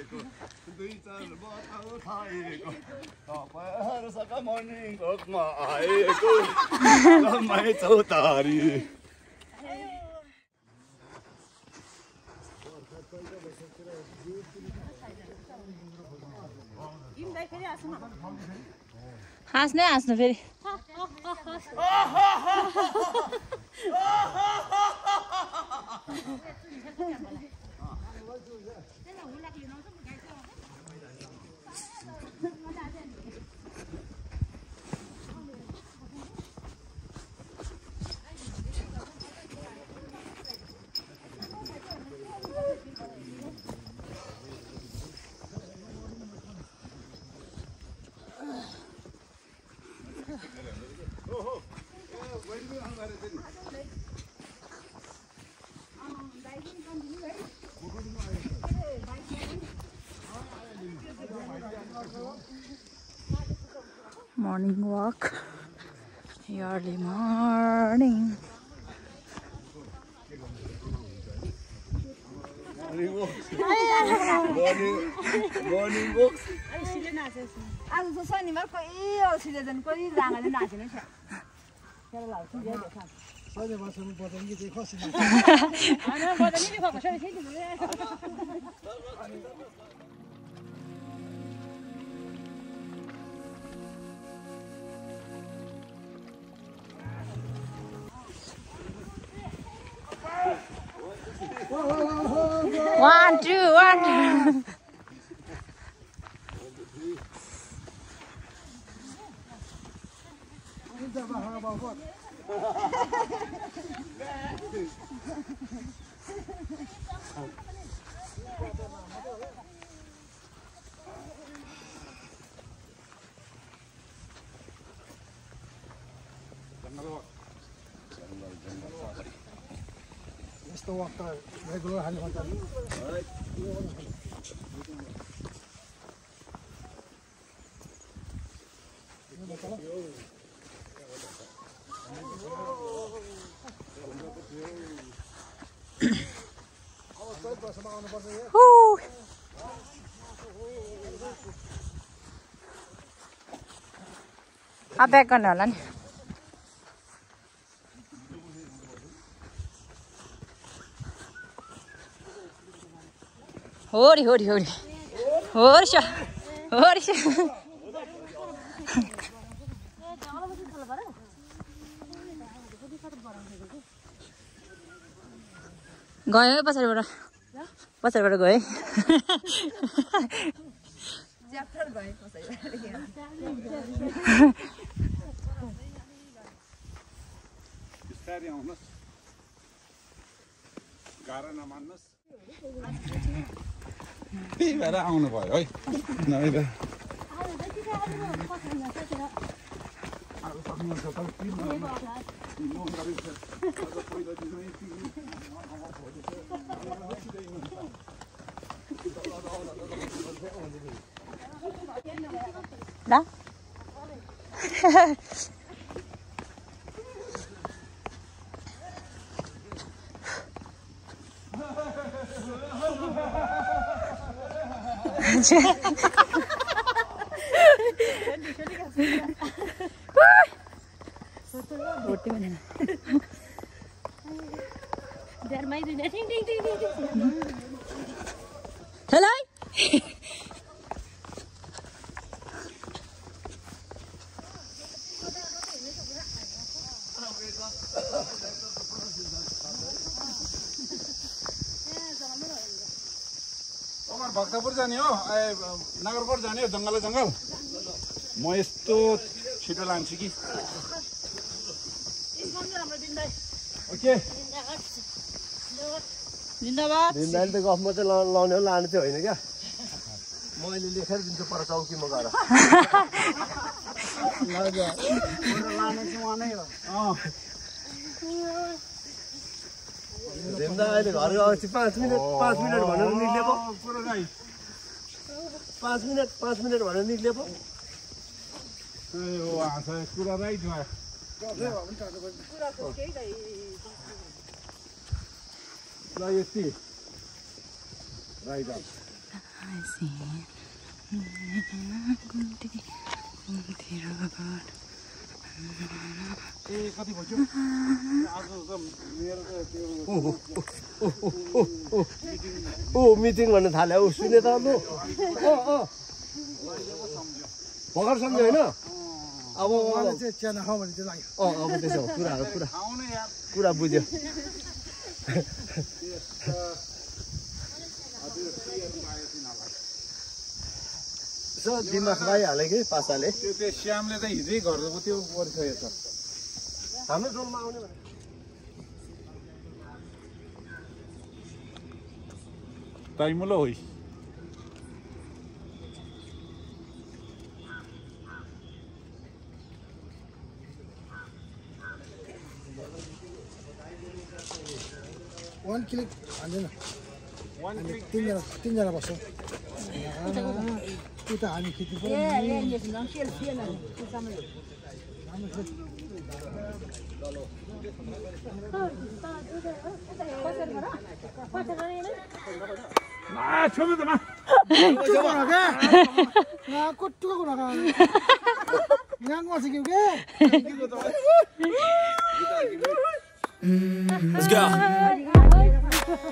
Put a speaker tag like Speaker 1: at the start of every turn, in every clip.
Speaker 1: आएको दुई चार बताउ खाएको तपाईँहरूसँग मर्निङ वकमा आएको समय चौतारी
Speaker 2: हाँस्नै हाँस्नु फेरि 真的，我 là, 你弄这么开心 morning walk. Early morning.
Speaker 1: Morning morning walk
Speaker 3: आज त शनिबार कोही औषधि झन् कोही राँगाले नाचेन छ
Speaker 2: one two one two
Speaker 4: यस्तो वक्त रेगुलर हाल्नु पर्छ
Speaker 2: Woo. अब ब्याक गर्ने होला नि होरी होरी होरी। होरी छ होरी छ गयो है पछाडिबाट? पछाडिबाट गयो है?
Speaker 1: गाह्रो नमान्नुहोस्। भएर आउनु भयो है नभए त
Speaker 2: ल भोटी भनेन हेलो
Speaker 1: भक्तपुर जाने हो? ए नगरकोट जाने हो? जङ्गल जङ्गल? म यस्तो छिटो लान्छु कि। ओके।
Speaker 4: त गफ मात्रै लाउने हो लाने चाहिँ होइन क्या। मैले लेखेर दिन्छु पर चौकीमा गएर अहिले घर गएपछि पाँच मिनट पाँच मिनट भनेर
Speaker 1: राई
Speaker 4: पाँच मिनट पाँच मिनट भनेर निक्ले पो
Speaker 1: कुरा राइट भयो ल यति राइट ए कति
Speaker 4: ऊ मिटिङ भन्नु थाल्यो। ऊ सुने त लु अँ अँ। भर्खर सम्झ्यो होइन? अब अँ अब त्यसो हो कुराहरू कुरा कुरा बुझ्यो। यसो दिमाग लगाइहाल्यो कि पासाले?
Speaker 1: त्यो त्यो श्यामले त हिजै घरको त्यो गरिसकेको छ
Speaker 4: हाम्रो ड्रोनमा आउने भने
Speaker 1: टाइमुलो होइ।
Speaker 5: वान क्लिक हाल्दैन
Speaker 1: वान क्लिक
Speaker 5: तिनजना तिनजना बस्छौँ। उता हामी खेती छेउमा कट्टुको कुरा गर्छ कि
Speaker 6: Let's go.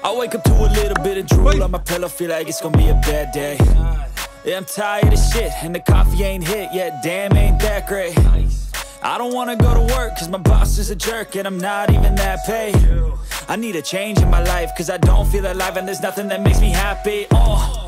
Speaker 6: I wake up to a little bit of drool on my pillow, feel like it's gonna be a bad day. Yeah, I'm tired of shit, and the coffee ain't hit yet. Damn, ain't that great. I don't wanna go to work, cause my boss is a jerk, and I'm not even that paid. I need a change in my life, cause I don't feel alive, and there's nothing that makes me happy. Oh.